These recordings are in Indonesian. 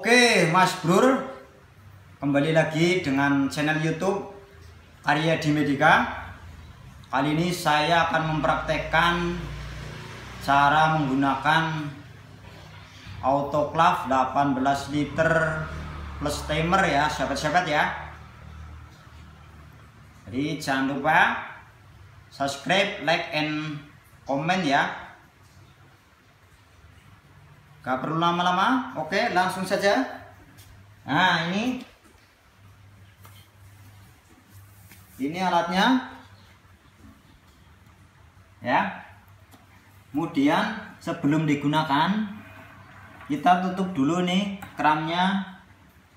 Oke Mas Brur Kembali lagi dengan channel youtube Arya di Medika Kali ini saya akan mempraktekkan Cara menggunakan Autoclave 18 liter Plus timer ya sahabat-sahabat ya. Jadi jangan lupa Subscribe, like, and comment ya Gak perlu lama-lama. Oke, langsung saja. Nah, ini. Ini alatnya. Ya. Kemudian sebelum digunakan kita tutup dulu nih keramnya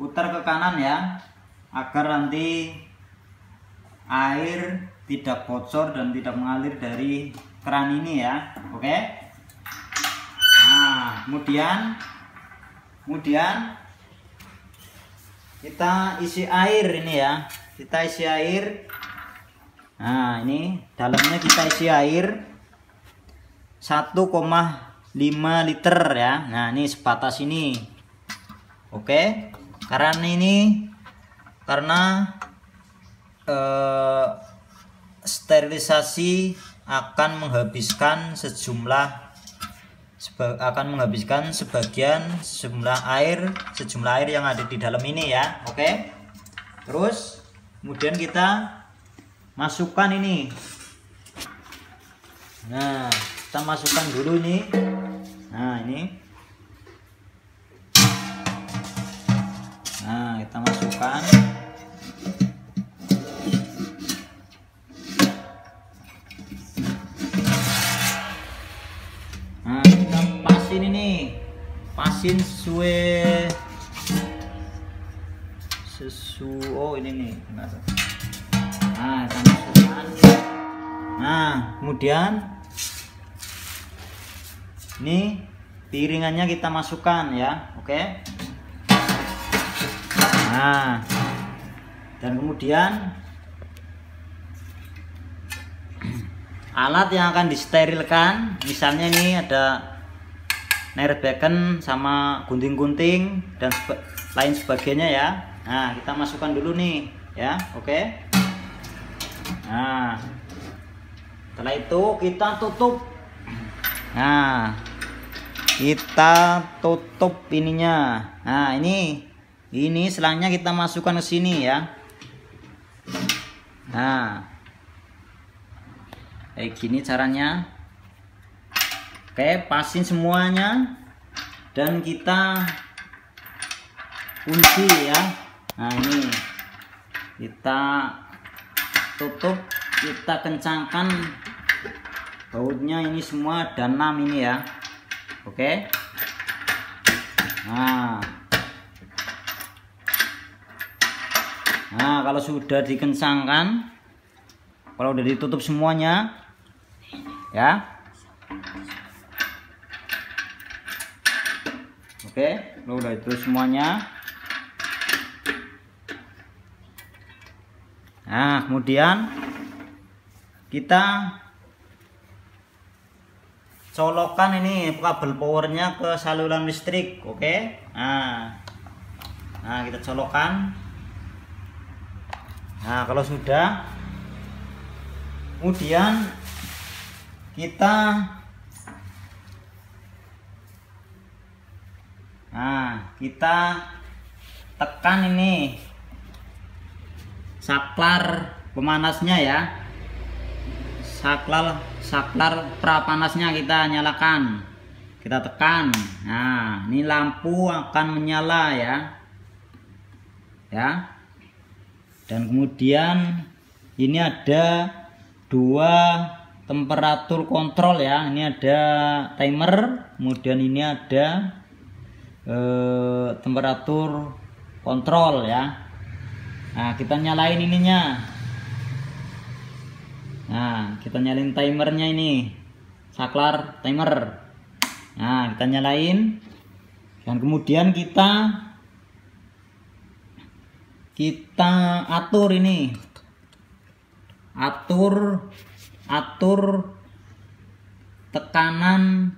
putar ke kanan ya agar nanti air tidak bocor dan tidak mengalir dari keran ini ya oke kemudian kemudian kita isi air ini ya. Kita isi air. Nah ini dalamnya kita isi air 1,5 liter ya. Nah ini sebatas ini. Oke karena ini karena eh, sterilisasi akan menghabiskan sejumlah akan menghabiskan sebagian sejumlah air sejumlah air yang ada di dalam ini ya. Oke? Terus kemudian kita masukkan ini. Nah kita masukkan dulu nih nah ini. Nah kita masukkan pasin sesuai sesu oh ini nih nah nah kemudian ini piringannya kita masukkan ya oke. Nah dan kemudian alat yang akan disterilkan misalnya ini ada bacon sama gunting-gunting dan seba lain sebagainya ya. Nah kita masukkan dulu nih ya. Oke. Okay. nah. Setelah itu kita tutup. Nah. Kita tutup ininya. Nah ini ini selangnya kita masukkan ke sini ya. Nah. Kayak gini caranya Oke, pasin semuanya dan kita kunci ya. Nah, ini kita tutup, kita kencangkan bautnya ini semua dan 6 ini ya. Oke. Nah. Nah, kalau sudah dikencangkan kalau udah ditutup semuanya ya oke lo udah itu semuanya. Nah kemudian kita colokan ini kabel powernya ke saluran listrik oke? Nah nah kita colokan nah kalau sudah kemudian kita nah kita tekan ini. Saklar pemanasnya ya. Saklar saklar prapanasnya kita nyalakan. Kita tekan. Nah ini lampu akan menyala ya. Ya. Dan kemudian ini ada dua temperatur kontrol ya. Ini ada timer kemudian ini ada eh, temperatur kontrol ya. Nah kita nyalain ininya. Nah kita nyalain timernya ini. Saklar timer. Nah kita nyalain. Dan kemudian kita kita atur ini. Atur atur tekanan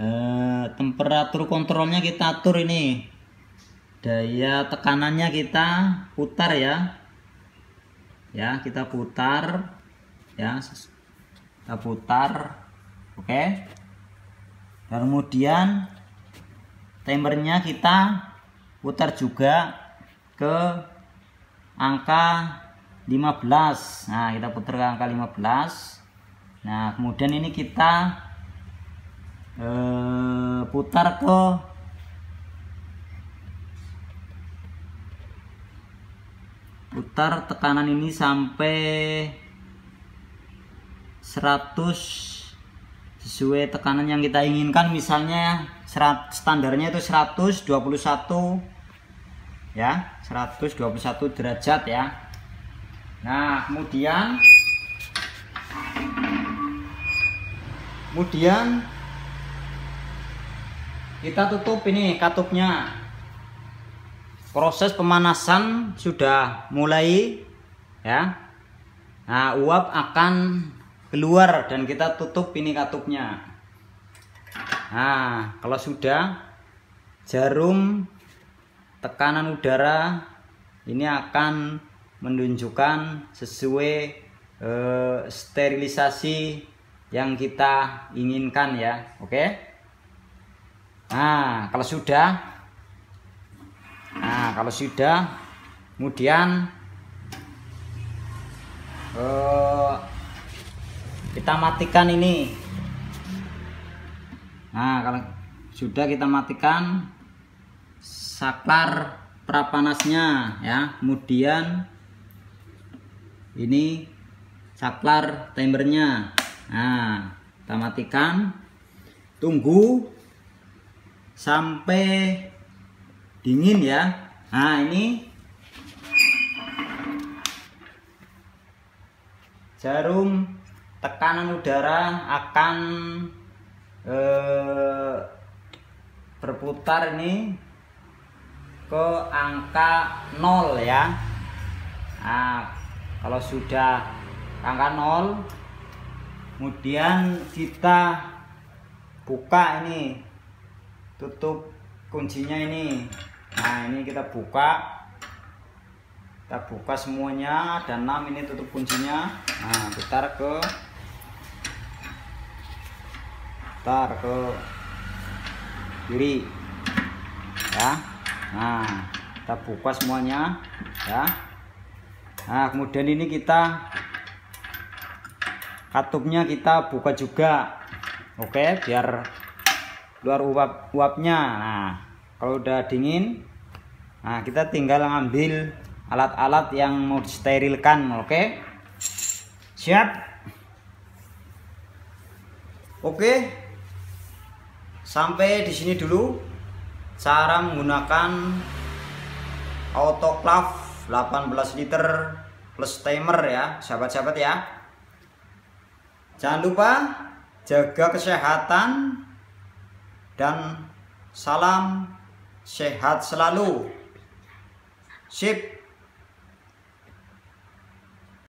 eh, temperatur kontrolnya kita atur ini. Daya tekanannya kita putar ya. Ya kita putar. Ya kita putar. Oke. Okay. kemudian timernya kita putar juga ke angka 15 nah kita putar ke angka 15 nah kemudian ini kita eh, putar ke putar tekanan ini sampai 100 sesuai tekanan yang kita inginkan. Misalnya serat, standarnya itu 121 ya 121 derajat ya. Nah kemudian kemudian kita tutup ini katupnya. Proses pemanasan sudah mulai ya. Nah uap akan keluar dan kita tutup ini katupnya. Nah kalau sudah jarum tekanan udara ini akan menunjukkan sesuai eh, sterilisasi yang kita inginkan ya. Oke nah kalau sudah. Nah kalau sudah kemudian eh, kita matikan ini. Nah kalau sudah kita matikan saklar prapanasnya ya. Kemudian ini saklar timernya. Nah kita matikan. Tunggu sampai dingin ya. Nah ini jarum tekanan udara akan eh, berputar ini ke angka 0 ya. Nah kalau sudah angka 0 kemudian kita buka ini tutup kuncinya ini. Nah ini kita buka. Kita buka semuanya. Ada 6 ini tutup kuncinya. Nah putar ke putar ke kiri. Ya. Nah kita buka semuanya. Ya. Nah kemudian ini kita katupnya kita buka juga. Oke biar keluar uap uapnya. Nah kalau udah dingin nah kita tinggal ngambil alat-alat yang mau disterilkan oke? Siap? Oke. Sampai di sini dulu. Cara menggunakan autoclave 18 liter plus timer ya sahabat-sahabat ya. Jangan lupa jaga kesehatan dan salam sehat selalu. Sip